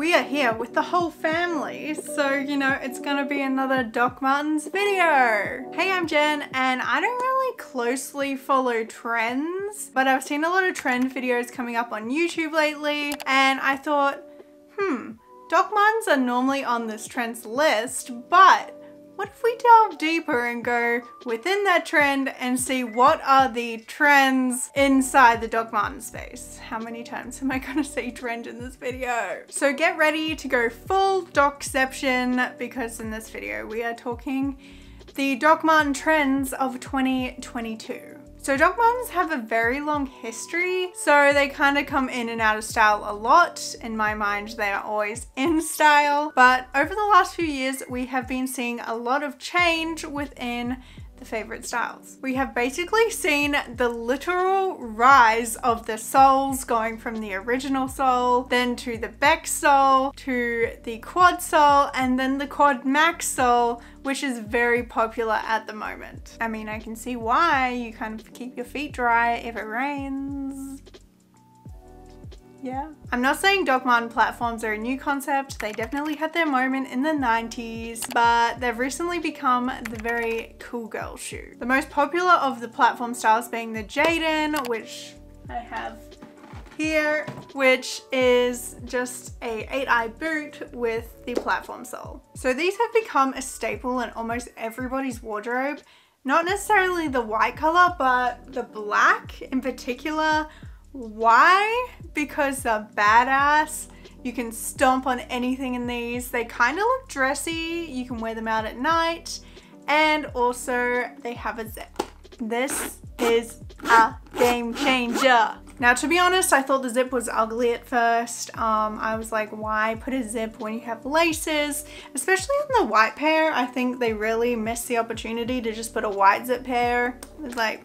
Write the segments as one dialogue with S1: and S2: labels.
S1: we are here with the whole family. So, you know, it's gonna be another Doc Martens video. Hey, I'm Jen and I don't really closely follow trends, but I've seen a lot of trend videos coming up on YouTube lately and I thought, hmm, Doc Martens are normally on this trends list, but what if we delve deeper and go within that trend and see what are the trends inside the Doc Marten space? How many times am I gonna say trend in this video? So get ready to go full Docception because in this video we are talking the Doc Marten trends of 2022. So Doc Martens have a very long history, so they kind of come in and out of style a lot. In my mind, they are always in style. But over the last few years, we have been seeing a lot of change within the favorite styles. We have basically seen the literal rise of the soles going from the original sole, then to the Bex sole, to the quad sole, and then the quad max sole, which is very popular at the moment. I mean, I can see why you kind of keep your feet dry if it rains. Yeah. I'm not saying Doc Marten platforms are a new concept. They definitely had their moment in the 90s, but they've recently become the very cool girl shoe. The most popular of the platform styles being the Jadon, which I have here, which is just a 8-eye boot with the platform sole. So these have become a staple in almost everybody's wardrobe. Not necessarily the white color, but the black in particular why? Because they're badass. You can stomp on anything in these. They kind of look dressy. You can wear them out at night. And also they have a zip. This is a game changer. Now, to be honest, I thought the zip was ugly at first. Um, I was like, why put a zip when you have laces? Especially on the white pair, I think they really missed the opportunity to just put a white zip pair. It's like,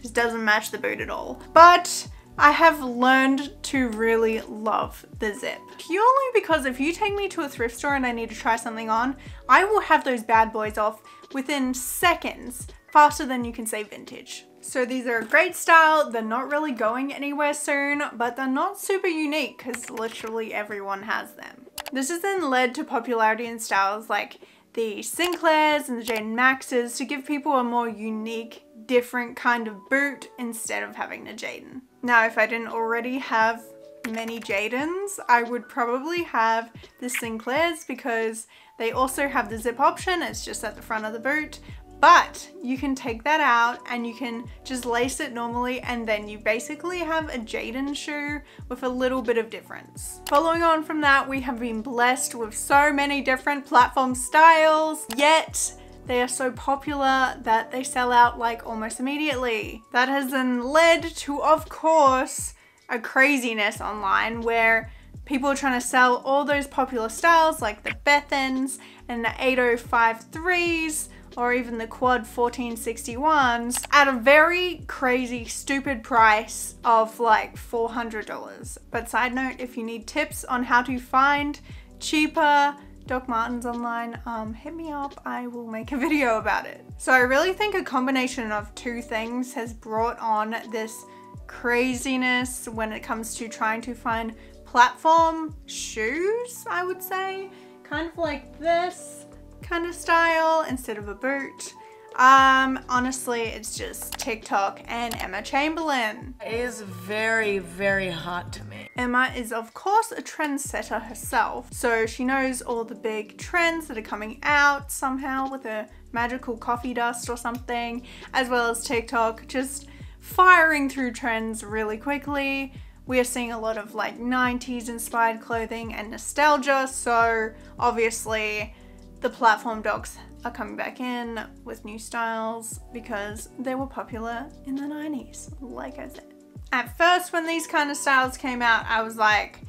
S1: just doesn't match the boot at all. But I have learned to really love the zip. Purely because if you take me to a thrift store and I need to try something on, I will have those bad boys off within seconds, faster than you can say vintage. So these are a great style, they're not really going anywhere soon, but they're not super unique because literally everyone has them. This has then led to popularity in styles like the Sinclairs and the Jadon Maxes to give people a more unique, different kind of boot instead of having the Jadon. Now, if I didn't already have many Jadons, I would probably have the Sinclairs because they also have the zip option. It's just at the front of the boot. But you can take that out and you can just lace it normally and then you basically have a Jadon shoe with a little bit of difference. Following on from that, we have been blessed with so many different platform styles, yet they are so popular that they sell out like almost immediately. That has then led to, of course, a craziness online where people are trying to sell all those popular styles like the Bethans and the 8053s or even the quad 1461s at a very crazy stupid price of like $400. But side note, if you need tips on how to find cheaper Doc Martens online, um, hit me up. I will make a video about it. So I really think a combination of two things has brought on this craziness when it comes to trying to find platform shoes, I would say. Kind of like this kind of style instead of a boot. Um, honestly, it's just TikTok and Emma Chamberlain.
S2: It is very, very hot to me.
S1: Emma is of course a trendsetter herself, so she knows all the big trends that are coming out somehow with a magical coffee dust or something, as well as TikTok, just firing through trends really quickly. We are seeing a lot of like 90s inspired clothing and nostalgia, so obviously the platform docs are coming back in with new styles because they were popular in the 90s, like I said. At first, when these kind of styles came out, I was like,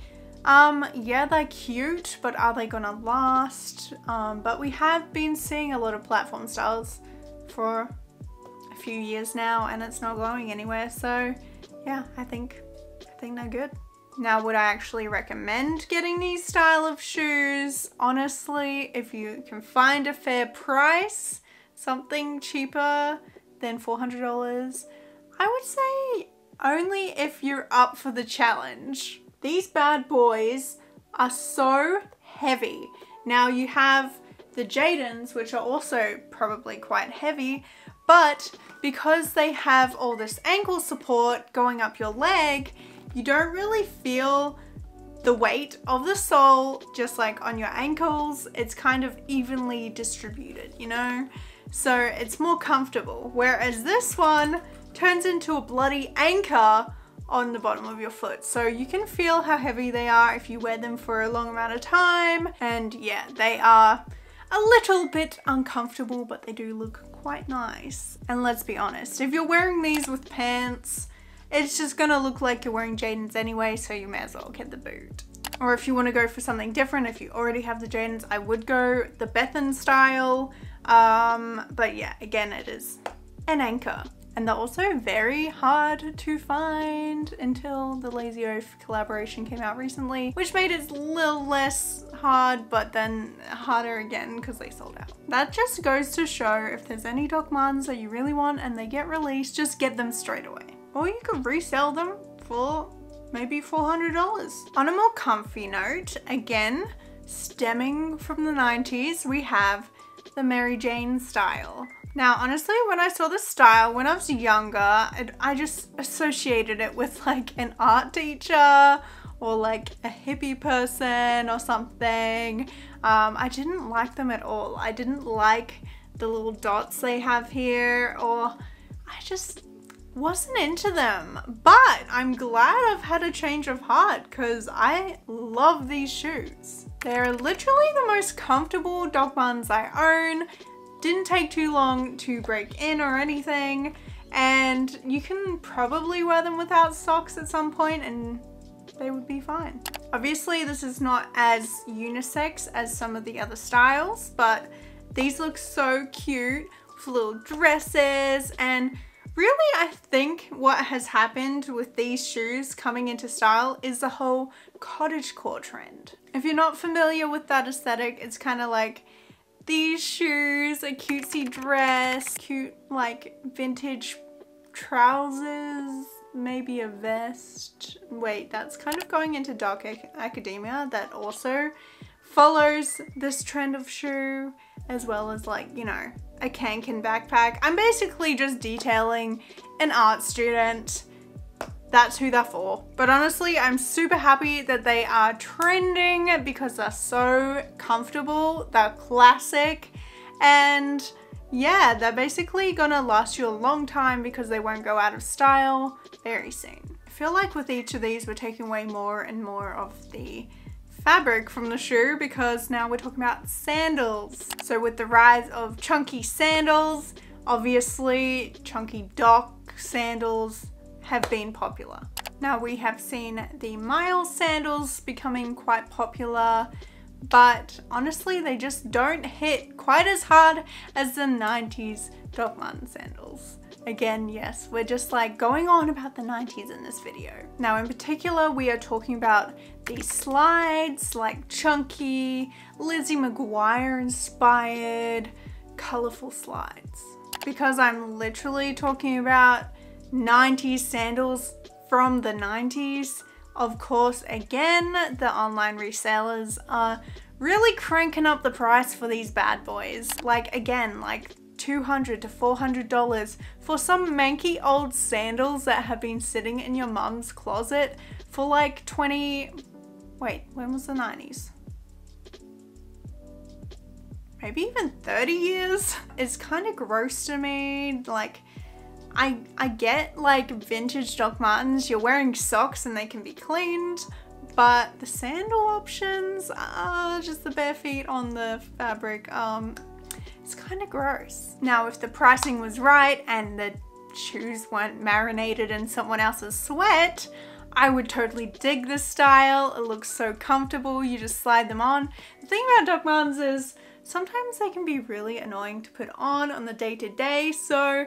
S1: um, yeah, they're cute, but are they gonna last? Um, but we have been seeing a lot of platform styles for a few years now and it's not going anywhere. So yeah, I think, I think they're good. Now, would I actually recommend getting these style of shoes? Honestly, if you can find a fair price, something cheaper than $400, I would say only if you're up for the challenge. These bad boys are so heavy. Now you have the Jadons, which are also probably quite heavy, but because they have all this ankle support going up your leg, you don't really feel the weight of the sole just like on your ankles. It's kind of evenly distributed, you know? So it's more comfortable. Whereas this one turns into a bloody anchor on the bottom of your foot. So you can feel how heavy they are if you wear them for a long amount of time. And yeah, they are a little bit uncomfortable, but they do look quite nice. And let's be honest, if you're wearing these with pants, it's just gonna look like you're wearing Jadons anyway, so you may as well get the boot. Or if you wanna go for something different, if you already have the Jadons, I would go the Bethan style. Um, but yeah, again, it is an anchor. And they're also very hard to find until the Lazy Oaf collaboration came out recently, which made it a little less hard, but then harder again because they sold out. That just goes to show if there's any Doc Martens that you really want and they get released, just get them straight away. Or you could resell them for maybe $400. On a more comfy note, again, stemming from the 90s, we have the Mary Jane style. Now, honestly, when I saw this style, when I was younger, I just associated it with like an art teacher or like a hippie person or something. Um, I didn't like them at all. I didn't like the little dots they have here or I just wasn't into them. But I'm glad I've had a change of heart because I love these shoes. They're literally the most comfortable Doc Martens I own. Didn't take too long to break in or anything. And you can probably wear them without socks at some point and they would be fine. Obviously, this is not as unisex as some of the other styles, but these look so cute with little dresses and Really, I think what has happened with these shoes coming into style is the whole cottagecore trend. If you're not familiar with that aesthetic, it's kind of like these shoes, a cutesy dress, cute like vintage trousers, maybe a vest. Wait, that's kind of going into dark academia that also follows this trend of shoe as well as like, you know, a Kanken backpack. I'm basically just detailing an art student. That's who they're for. But honestly, I'm super happy that they are trending because they're so comfortable, they're classic, and yeah, they're basically gonna last you a long time because they won't go out of style very soon. I feel like with each of these, we're taking away more and more of the fabric from the shoe because now we're talking about sandals. So with the rise of chunky sandals, obviously chunky doc sandals have been popular. Now we have seen the Myles sandals becoming quite popular, but honestly they just don't hit quite as hard as the 90s Doc Marten sandals. Again, yes, we're just like going on about the 90s in this video. Now in particular, we are talking about these slides, like chunky, Lizzie McGuire inspired, colorful slides. Because I'm literally talking about 90s sandals from the 90s, of course, again, the online resellers are really cranking up the price for these bad boys. Like again, like 200 to $400 for some manky old sandals that have been sitting in your mum's closet for like 20, wait, when was the 90s? Maybe even 30 years? It's kind of gross to me. Like, I, I get like vintage Doc Martens, you're wearing socks and they can be cleaned, but the sandal options are just the bare feet on the fabric. Um, it's kind of gross. Now, if the pricing was right and the shoes weren't marinated in someone else's sweat, I would totally dig this style. It looks so comfortable. You just slide them on. The thing about Doc Martens is sometimes they can be really annoying to put on on the day to day. So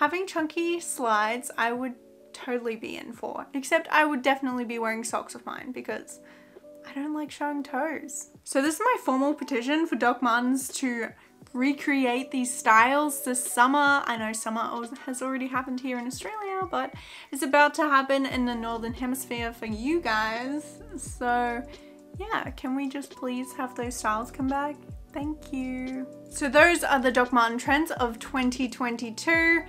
S1: having chunky slides, I would totally be in for. Except I would definitely be wearing socks of mine because I don't like showing toes. So this is my formal petition for Doc Martens to recreate these styles this summer. I know summer has already happened here in Australia, but it's about to happen in the Northern Hemisphere for you guys. So yeah, can we just please have those styles come back? Thank you. So those are the Doc Marten trends of 2022.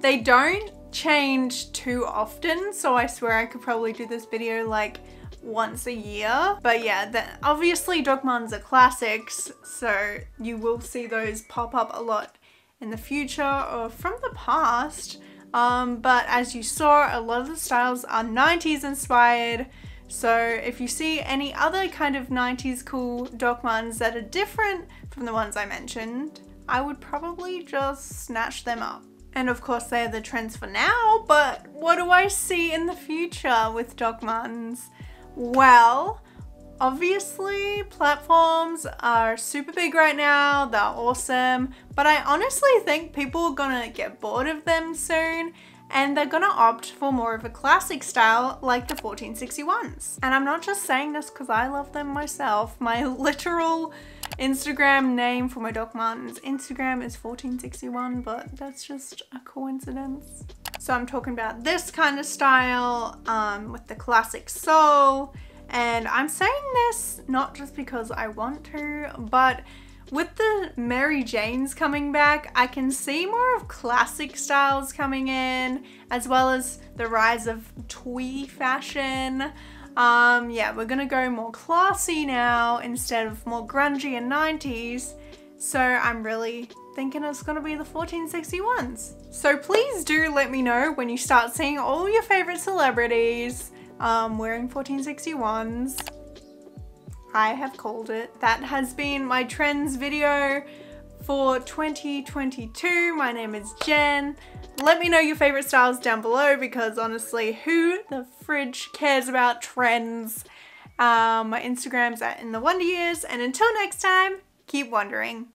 S1: They don't change too often, so I swear I could probably do this video like once a year. But yeah, the, obviously Doc Martens are classics, so you will see those pop up a lot in the future or from the past. Um, but as you saw, a lot of the styles are 90s inspired. So if you see any other kind of 90s cool Doc Martens that are different from the ones I mentioned, I would probably just snatch them up. And of course they're the trends for now, but what do I see in the future with Doc Martens? Well, obviously platforms are super big right now, they're awesome, but I honestly think people are gonna get bored of them soon and they're gonna opt for more of a classic style like the 1461s. And I'm not just saying this because I love them myself. My literal Instagram name for my Doc Martens Instagram is 1461, but that's just a coincidence. So I'm talking about this kind of style um, with the classic sole. And I'm saying this not just because I want to, but with the Mary Janes coming back, I can see more of classic styles coming in, as well as the rise of twee fashion. Um, yeah, we're gonna go more classy now instead of more grungy and 90s. So I'm really thinking it's gonna be the 1461s. So please do let me know when you start seeing all your favorite celebrities um, wearing 1461s. I have called it. That has been my trends video for 2022. My name is Jen. Let me know your favorite styles down below because honestly, who the fridge cares about trends? Um, my Instagram's at in the Wander Years and until next time, keep wondering.